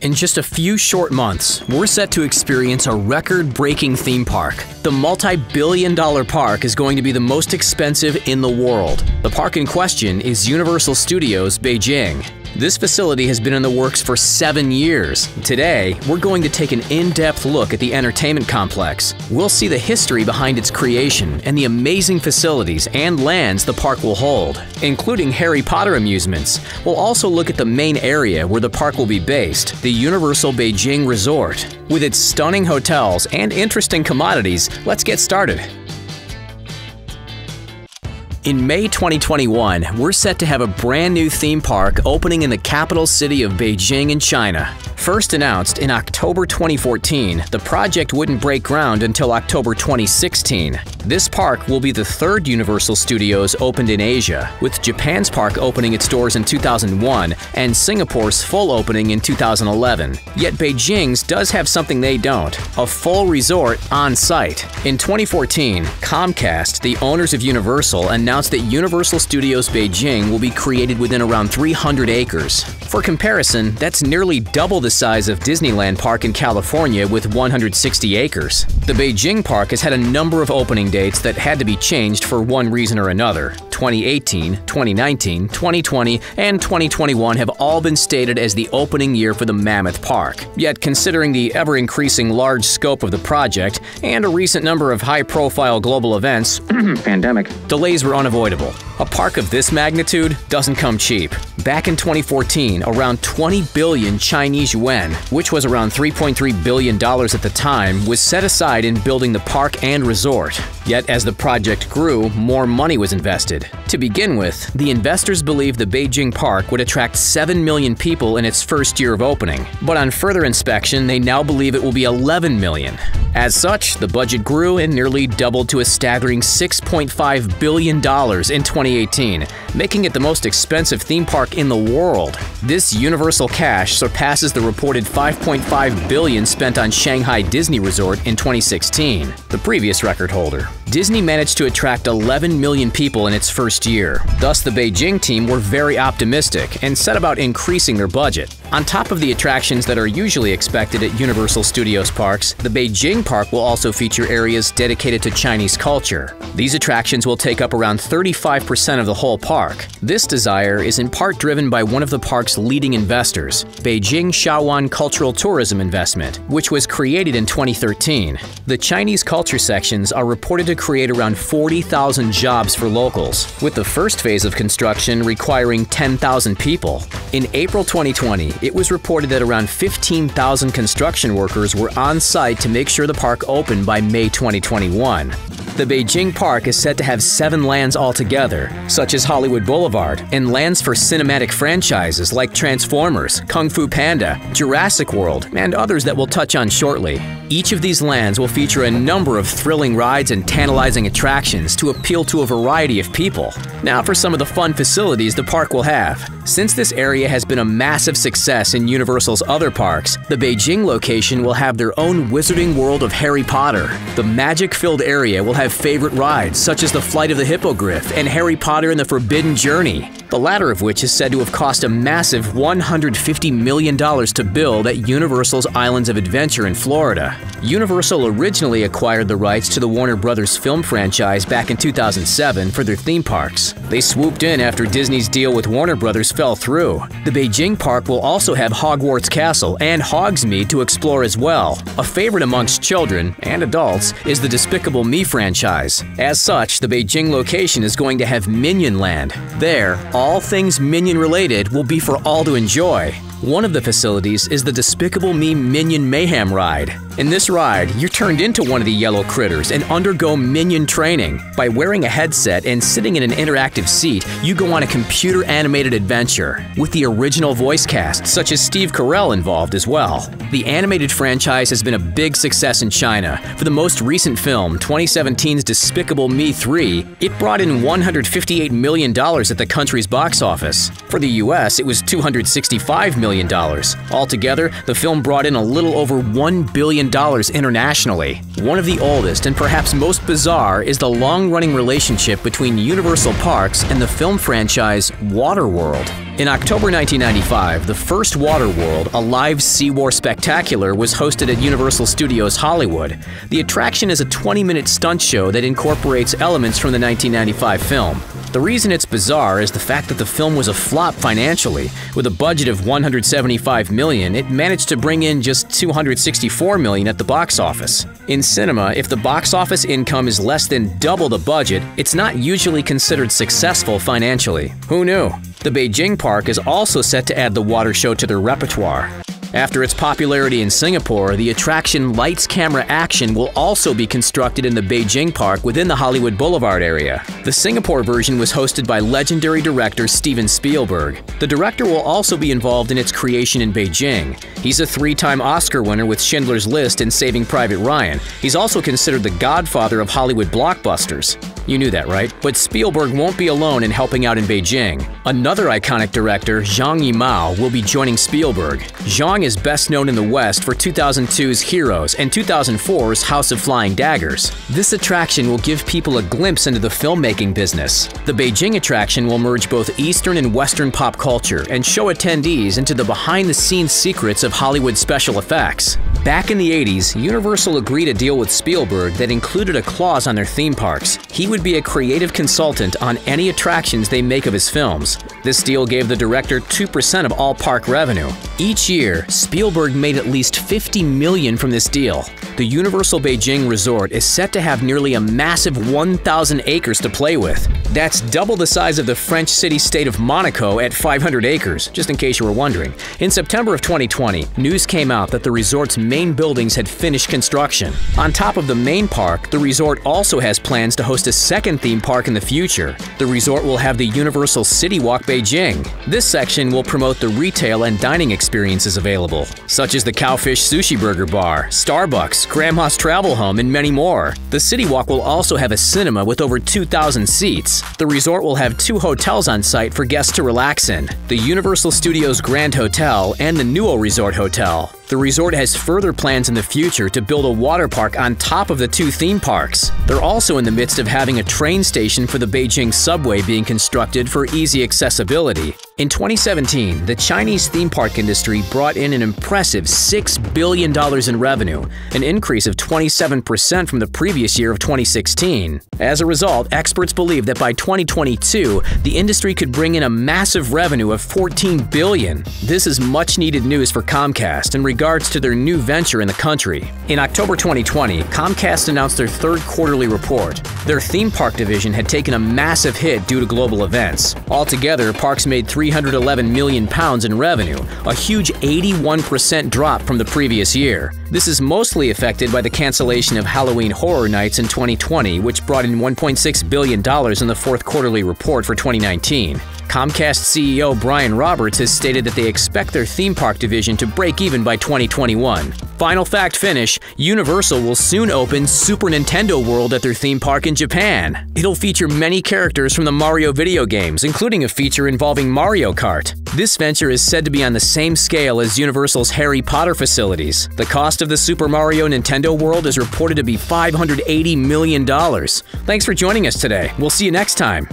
In just a few short months, we're set to experience a record breaking theme park. The multi billion dollar park is going to be the most expensive in the world. The park in question is Universal Studios Beijing. This facility has been in the works for seven years. Today, we're going to take an in depth look at the entertainment complex. We'll see the history behind its creation and the amazing facilities and lands the park will hold, including Harry Potter amusements. We'll also look at the main area where the park will be based, the Universal Beijing Resort. With its stunning hotels and interesting commodities, let's get started. In May 2021, we're set to have a brand new theme park opening in the capital city of Beijing in China. First announced in October 2014, the project wouldn't break ground until October 2016. This park will be the third Universal Studios opened in Asia, with Japan's park opening its doors in 2001 and Singapore's full opening in 2011. Yet Beijing's does have something they don't a full resort on site. In 2014, Comcast, the owners of Universal, announced that Universal Studios Beijing will be created within around 300 acres. For comparison, that's nearly double the size of Disneyland Park in California with 160 acres. The Beijing Park has had a number of opening dates that had to be changed for one reason or another. 2018, 2019, 2020, and 2021 have all been stated as the opening year for the Mammoth Park. Yet, considering the ever increasing large scope of the project and a recent number of high profile global events, pandemic, delays were unavoidable. A park of this magnitude doesn't come cheap. Back in 2014, around 20 billion Chinese yuan, which was around 3.3 billion dollars at the time, was set aside in building the park and resort. Yet as the project grew, more money was invested. To begin with, the investors believed the Beijing park would attract 7 million people in its first year of opening, but on further inspection, they now believe it will be 11 million. As such, the budget grew and nearly doubled to a staggering $6.5 billion in 2018, making it the most expensive theme park in the world. This universal cash surpasses the reported 5.5 billion spent on Shanghai Disney Resort in 2016, the previous record holder. Disney managed to attract 11 million people in its first year. Thus, the Beijing team were very optimistic and set about increasing their budget. On top of the attractions that are usually expected at Universal Studios parks, the Beijing park will also feature areas dedicated to Chinese culture. These attractions will take up around 35% of the whole park. This desire is in part driven by one of the park's leading investors, Beijing Shouhuan Cultural Tourism Investment, which was created in 2013. The Chinese culture sections are reported to create around 40,000 jobs for locals, with the first phase of construction requiring 10,000 people. In April 2020, it was reported that around 15,000 construction workers were on site to make sure the park opened by May 2021. The Beijing Park is set to have seven lands altogether, such as Hollywood Boulevard, and lands for cinematic franchises like Transformers, Kung Fu Panda, Jurassic World, and others that we'll touch on shortly. Each of these lands will feature a number of thrilling rides and tantalizing attractions to appeal to a variety of people. Now for some of the fun facilities the park will have. Since this area has been a massive success in Universal's other parks, the Beijing location will have their own wizarding world of Harry Potter. The magic-filled area will have favorite rides such as the Flight of the Hippogriff and Harry Potter and the Forbidden Journey, the latter of which is said to have cost a massive $150 million to build at Universal's Islands of Adventure in Florida. Universal originally acquired the rights to the Warner Brothers film franchise back in 2007 for their theme parks. They swooped in after Disney's deal with Warner Brothers fell through. The Beijing park will also have Hogwarts Castle and Hogsmeade to explore as well. A favorite amongst children and adults is the Despicable Me franchise. As such, the Beijing location is going to have Minion Land. There, all things Minion related will be for all to enjoy. One of the facilities is the Despicable Me Minion Mayhem Ride. In this ride, you're turned into one of the yellow critters and undergo minion training. By wearing a headset and sitting in an interactive seat, you go on a computer animated adventure, with the original voice cast, such as Steve Carell, involved as well. The animated franchise has been a big success in China. For the most recent film, 2017's Despicable Me 3, it brought in $158 million at the country's box office. For the US, it was $265 million. Altogether, the film brought in a little over $1 billion internationally. One of the oldest and perhaps most bizarre is the long running relationship between Universal Parks and the film franchise Waterworld. In October 1995, the first Waterworld, a live Sea War spectacular, was hosted at Universal Studios Hollywood. The attraction is a 20 minute stunt show that incorporates elements from the 1995 film. The reason it's bizarre is the fact that the film was a flop financially. With a budget of 175 million, it managed to bring in just 264 million at the box office. In cinema, if the box office income is less than double the budget, it's not usually considered successful financially. Who knew? The Beijing park is also set to add the water show to their repertoire. After its popularity in Singapore, the attraction Lights Camera Action will also be constructed in the Beijing Park within the Hollywood Boulevard area. The Singapore version was hosted by legendary director Steven Spielberg. The director will also be involved in its creation in Beijing. He's a three-time Oscar winner with Schindler's List and Saving Private Ryan. He's also considered the godfather of Hollywood blockbusters. You knew that, right? But Spielberg won't be alone in helping out in Beijing. Another iconic director, Zhang Yimou, will be joining Spielberg. Zhang is best known in the West for 2002's Heroes and 2004's House of Flying Daggers. This attraction will give people a glimpse into the filmmaking business. The Beijing attraction will merge both Eastern and Western pop culture and show attendees into the behind-the-scenes secrets of Hollywood special effects. Back in the 80s, Universal agreed a deal with Spielberg that included a clause on their theme parks. He would be a creative consultant on any attractions they make of his films. This deal gave the director 2% of all park revenue. Each year, Spielberg made at least 50 million from this deal. The Universal Beijing Resort is set to have nearly a massive 1,000 acres to play with. That's double the size of the French city-state of Monaco at 500 acres, just in case you were wondering. In September of 2020, news came out that the resort's main buildings had finished construction. On top of the main park, the resort also has plans to host a second theme park in the future. The resort will have the Universal City Walk Beijing. This section will promote the retail and dining experiences available, such as the Cowfish Sushi Burger Bar, Starbucks, Grandma's Travel Home, and many more. The City Walk will also have a cinema with over 2,000 seats. The resort will have two hotels on site for guests to relax in the Universal Studios Grand Hotel and the Nuo Resort Hotel. The resort has further plans in the future to build a water park on top of the two theme parks. They're also in the midst of having a train station for the Beijing subway being constructed for easy accessibility. In 2017, the Chinese theme park industry brought in an impressive $6 billion in revenue, an increase of 27% from the previous year of 2016. As a result, experts believe that by 2022, the industry could bring in a massive revenue of 14 billion. This is much needed news for Comcast in regards to their new venture in the country. In October 2020, Comcast announced their third quarterly report. Their theme park division had taken a massive hit due to global events. Altogether, parks made 311 million pounds in revenue, a huge 81% drop from the previous year. This is mostly affected by the cancellation of Halloween Horror Nights in 2020, which brought in $1.6 billion in the fourth quarterly report for 2019. Comcast CEO Brian Roberts has stated that they expect their theme park division to break even by 2021. Final fact finish Universal will soon open Super Nintendo World at their theme park in Japan. It'll feature many characters from the Mario video games, including a feature involving Mario Kart. This venture is said to be on the same scale as Universal's Harry Potter facilities. The cost of the Super Mario Nintendo World is reported to be $580 million. Thanks for joining us today. We'll see you next time.